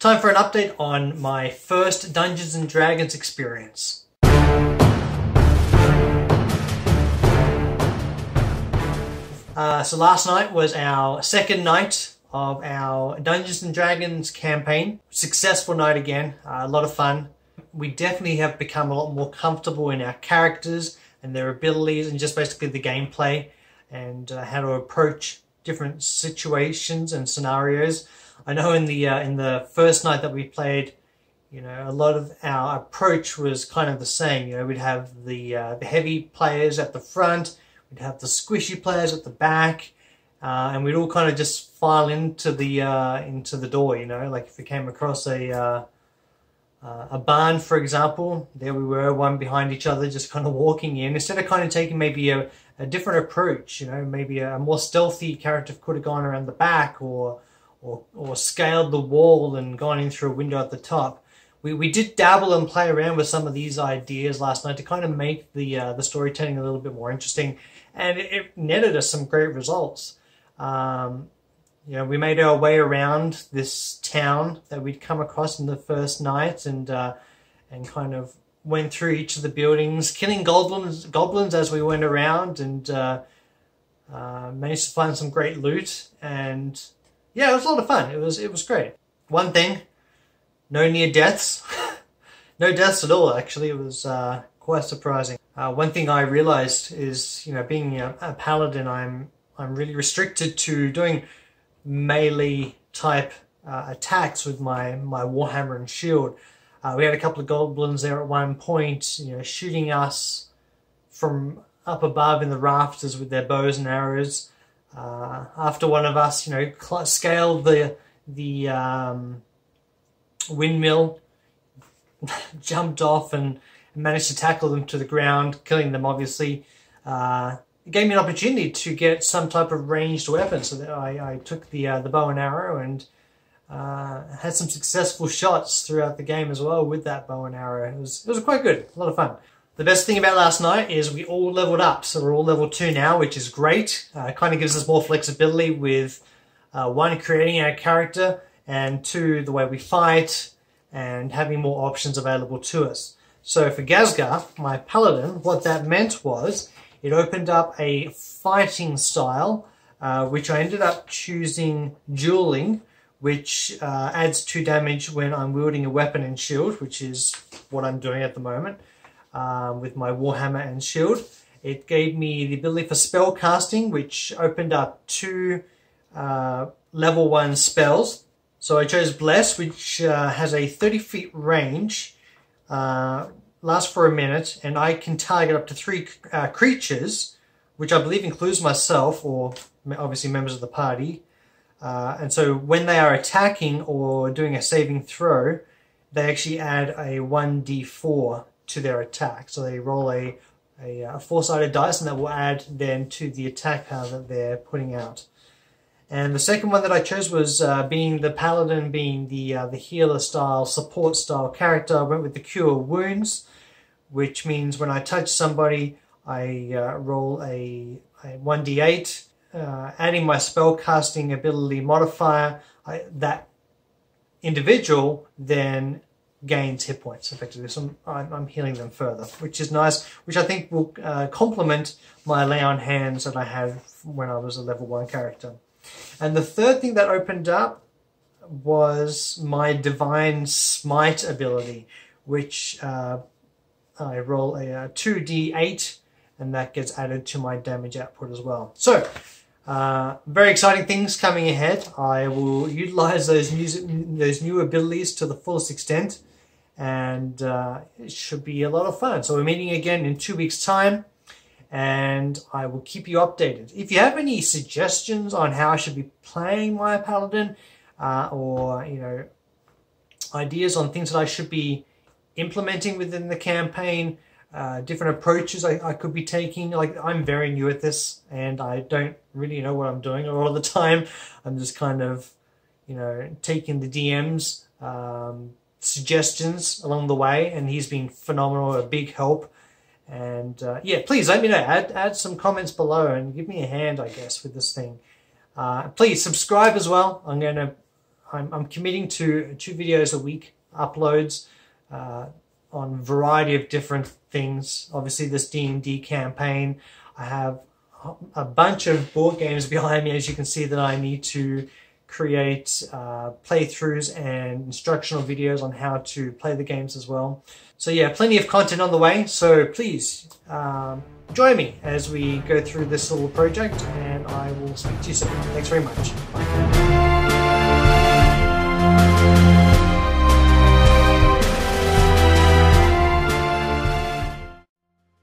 Time for an update on my first Dungeons and Dragons experience. Uh, so last night was our second night of our Dungeons and Dragons campaign. Successful night again, uh, a lot of fun. We definitely have become a lot more comfortable in our characters and their abilities and just basically the gameplay and uh, how to approach different situations and scenarios. I know in the uh, in the first night that we played, you know, a lot of our approach was kind of the same. You know, we'd have the uh, the heavy players at the front, we'd have the squishy players at the back, uh, and we'd all kind of just file into the uh, into the door. You know, like if we came across a uh, a barn, for example, there we were, one behind each other, just kind of walking in. Instead of kind of taking maybe a, a different approach, you know, maybe a more stealthy character could have gone around the back or or, or scaled the wall and gone in through a window at the top. We, we did dabble and play around with some of these ideas last night to kind of make the uh, the storytelling a little bit more interesting, and it, it netted us some great results. Um, you know, we made our way around this town that we'd come across in the first night, and uh, and kind of went through each of the buildings, killing goblins goblins as we went around, and uh, uh, managed to find some great loot. And yeah, it was a lot of fun. It was it was great. One thing, no near deaths, no deaths at all. Actually, it was uh, quite surprising. Uh, one thing I realized is, you know, being a, a paladin, I'm I'm really restricted to doing melee type uh, attacks with my, my Warhammer and shield. Uh, we had a couple of goblins there at one point, you know, shooting us from up above in the rafters with their bows and arrows. Uh, after one of us, you know, scaled the the um, windmill, jumped off and managed to tackle them to the ground, killing them obviously. Uh, it gave me an opportunity to get some type of ranged weapon. So that I, I took the uh, the bow and arrow and uh, had some successful shots throughout the game as well with that bow and arrow. It was it was quite good, a lot of fun. The best thing about last night is we all leveled up, so we're all level two now, which is great. Uh, kind of gives us more flexibility with uh, one creating our character and two the way we fight and having more options available to us. So for Gazgar, my paladin, what that meant was it opened up a fighting style, uh, which I ended up choosing dueling, which uh, adds two damage when I'm wielding a weapon and shield, which is what I'm doing at the moment um, with my Warhammer and shield. It gave me the ability for spell casting, which opened up two uh, level one spells. So I chose Bless, which uh, has a 30 feet range, uh, lasts for a minute, and I can target up to three uh, creatures, which I believe includes myself or obviously members of the party. Uh, and so when they are attacking or doing a saving throw, they actually add a 1d4 to their attack. So they roll a, a, a four-sided dice and that will add then to the attack power that they're putting out. And the second one that I chose was uh, being the paladin, being the uh, the healer style, support style character. I went with the cure wounds which means when I touch somebody, I uh, roll a, a 1d8, uh, adding my spell casting ability modifier, I, that individual then gains hit points effectively. So I'm, I'm, healing them further, which is nice, which I think will uh, complement my lay on hands that I had when I was a level 1 character. And the third thing that opened up was my Divine Smite ability, which uh, I roll a, a uh, 2d8 and that gets added to my damage output as well. So, uh, very exciting things coming ahead. I will utilize those new, those new abilities to the fullest extent and uh, it should be a lot of fun. So we're meeting again in two weeks time and I will keep you updated. If you have any suggestions on how I should be playing my paladin uh, or, you know, ideas on things that I should be implementing within the campaign, uh, different approaches I, I, could be taking. Like I'm very new at this and I don't really know what I'm doing a lot of the time. I'm just kind of, you know, taking the DM's um, suggestions along the way and he's been phenomenal, a big help. And uh, yeah, please let me know. Add, add some comments below and give me a hand, I guess, with this thing. Uh, please subscribe as well. I'm going to I'm, I'm committing to two videos a week uploads uh, on a variety of different things. Obviously, this D&D campaign. I have a bunch of board games behind me, as you can see, that I need to create uh, playthroughs and instructional videos on how to play the games as well. So yeah, plenty of content on the way. So please um, join me as we go through this little project and I will speak to you soon. Thanks very much. Bye.